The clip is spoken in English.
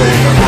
later.